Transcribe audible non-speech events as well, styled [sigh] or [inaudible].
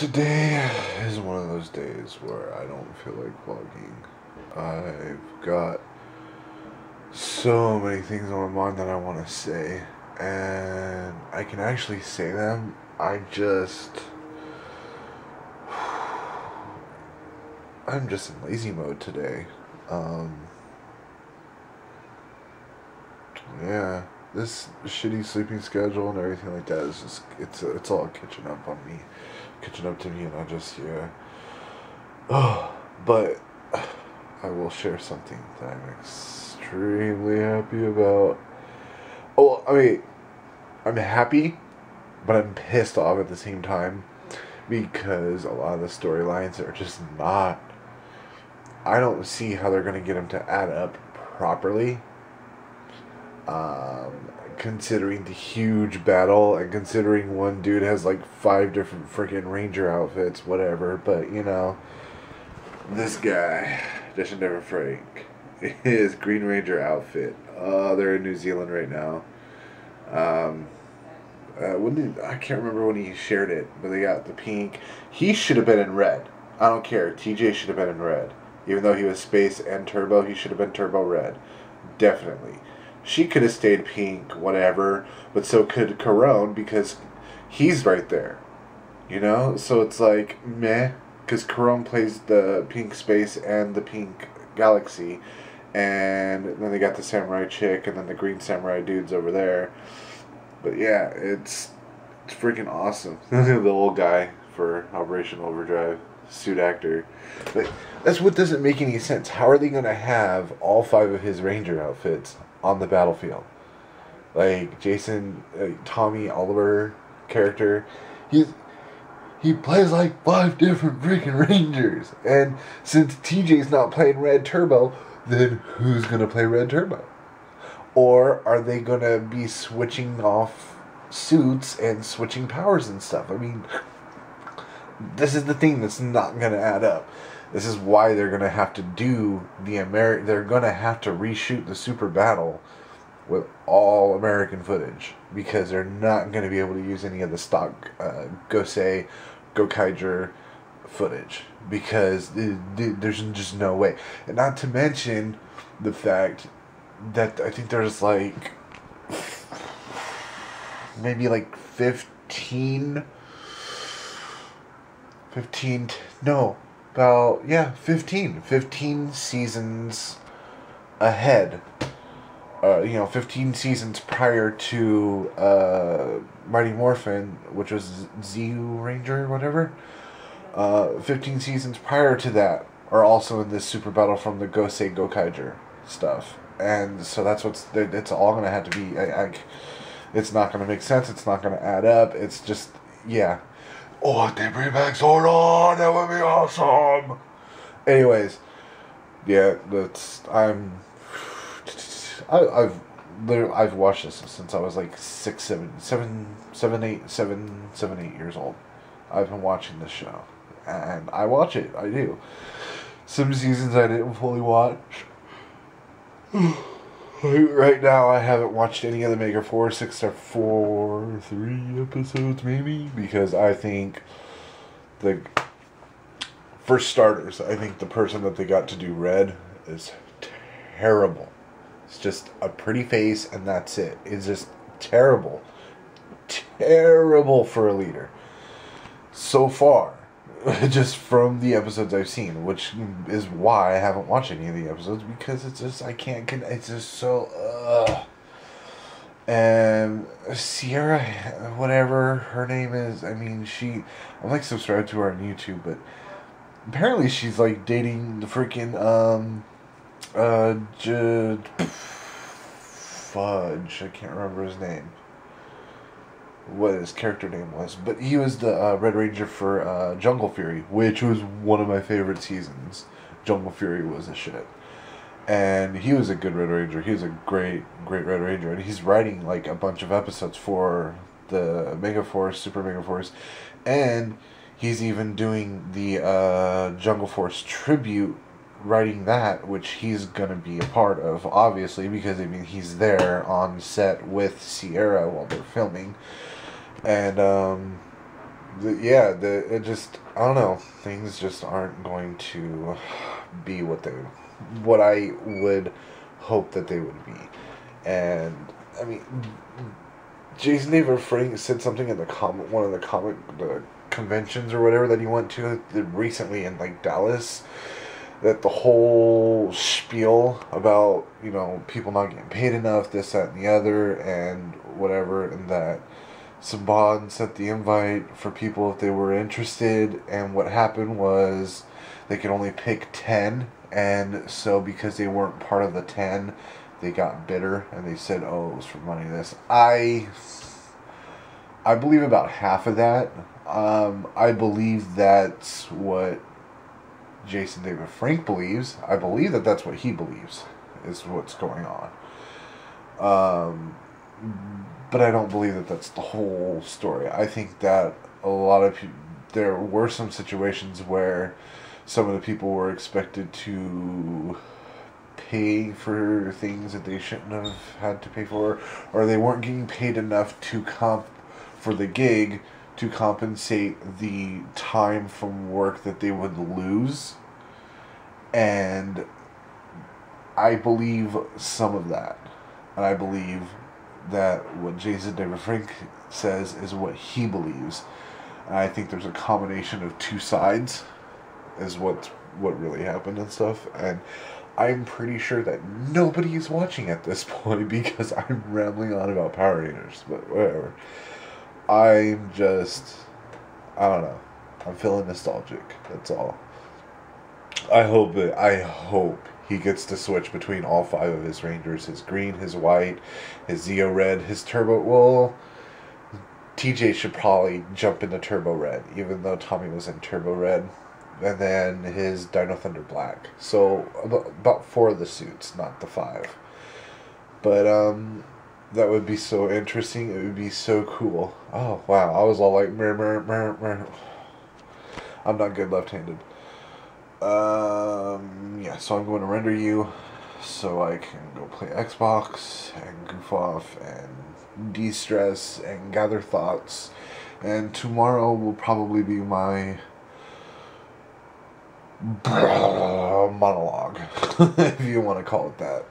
Today is one of those days where I don't feel like vlogging. I've got so many things on my mind that I want to say, and I can actually say them. I just. [sighs] I'm just in lazy mode today. Um, yeah, this shitty sleeping schedule and everything like that is just it's it's all catching up on me, catching up to me, and I just yeah. Oh, but I will share something that I'm extremely happy about. Oh, I mean, I'm happy, but I'm pissed off at the same time because a lot of the storylines are just not. I don't see how they're going to get them to add up properly. Um, considering the huge battle and considering one dude has like five different freaking ranger outfits, whatever. But you know, this guy, Jason David Frank, [laughs] his Green Ranger outfit. Oh, they're in New Zealand right now. Um, uh, when did I can't remember when he shared it, but they got the pink. He should have been in red. I don't care. TJ should have been in red. Even though he was space and turbo, he should have been turbo red. Definitely. She could have stayed pink, whatever, but so could Karone because he's right there. You know? So it's like, meh. Because Karone plays the pink space and the pink galaxy. And then they got the samurai chick and then the green samurai dudes over there. But yeah, it's, it's freaking awesome. [laughs] the old guy for Operation Overdrive suit actor. That's what doesn't make any sense. How are they going to have all five of his Ranger outfits on the battlefield? Like Jason, uh, Tommy Oliver character, he's he plays like five different freaking Rangers. And since TJ's not playing Red Turbo, then who's gonna play Red Turbo? Or are they gonna be switching off suits and switching powers and stuff? I mean, this is the thing that's not going to add up. This is why they're going to have to do the Ameri- they're going to have to reshoot the super battle with all American footage because they're not going to be able to use any of the stock uh, Gosei Gokaiger footage because there's just no way. And not to mention the fact that I think there's like maybe like 15 15 no about yeah 15 15 seasons ahead. Uh, you know 15 seasons prior to uh, mighty morphin which was Zyuranger whatever. Uh, 15 seasons prior to that are also in this super battle from the gosei gokaiger stuff. And so that's what's it's all gonna have to be I, it's not gonna make sense it's not gonna add up it's just yeah Oh, if they bring back Zordon, that would be awesome. Anyways, yeah, that's I'm. I, I've literally I've watched this since I was like six, seven, seven, seven, eight, seven, seven, eight years old. I've been watching this show, and I watch it. I do. Some seasons I didn't fully watch. Right now, I haven't watched any of the Mega Force except for three episodes, maybe, because I think the for starters, I think the person that they got to do Red is terrible. It's just a pretty face, and that's it. It's just terrible, terrible for a leader. So far, [laughs] just from the episodes I've seen, which is why I haven't watched any of the episodes because it's just I can't. Connect, it's just so. Uh. And Sierra, whatever her name is, I mean, she. I'm like subscribed to her on YouTube, but apparently she's like dating the freaking um, uh, J- [sighs] fudge. I can't remember his name what his character name was, but he was the uh, Red Ranger for uh, Jungle Fury, which was one of my favorite seasons. Jungle Fury was a shit, and he was a good Red Ranger. He was a great, great Red Ranger, and he's writing like a bunch of episodes for the Mega Force, Super Mega Force, and he's even doing the uh, Jungle Force tribute writing that, which he's gonna be a part of, obviously, because I mean he's there on set with Sierra while they're filming and um, the, yeah, the it just I don't know. Things just aren't going to be what they what I would hope that they would be. And I mean Jason David Frank said something in the comic one of the comic the conventions or whatever that he went to recently in like Dallas that the whole spiel about you know people not getting paid enough this that and the other and whatever and that Saban sent the invite for people if they were interested, and what happened was they could only pick 10, and so because they weren't part of the 10, they got bitter and they said, oh, it was for money. This. I. I believe about half of that. Um, I believe that's what Jason David Frank believes. I believe that that's what he believes is what's going on. Um, but I don't believe that that's the whole story. I think that a lot of people, there were some situations where some of the people were expected to pay for things that they shouldn't have had to pay for, or they weren't getting paid enough to comp for the gig to compensate the time from work that they would lose. And I believe some of that. And I believe that what Jason David Frank says is what he believes. And I think there's a combination of two sides, is what what really happened and stuff. And I'm pretty sure that nobody is watching at this [laughs] point because I'm rambling on about Power Rangers, but whatever. I'm just, I don't know. I'm feeling nostalgic. That's all. I hope that I hope he gets to switch between all five of his Rangers his green, his white, his Zeo red, his turbo. Well, TJ should probably jump into turbo red, even though Tommy was in turbo red. And then his Dino Thunder black. So about four of the suits, not the five. But um, that would be so interesting. It would be so cool. Oh wow! I was all like, mer mer mer. I'm not good left-handed. Um, yeah, so I'm going to render you so I can go play Xbox and goof off and de stress and gather thoughts. And tomorrow will probably be my [sniffs] monologue, [laughs] if you want to call it that.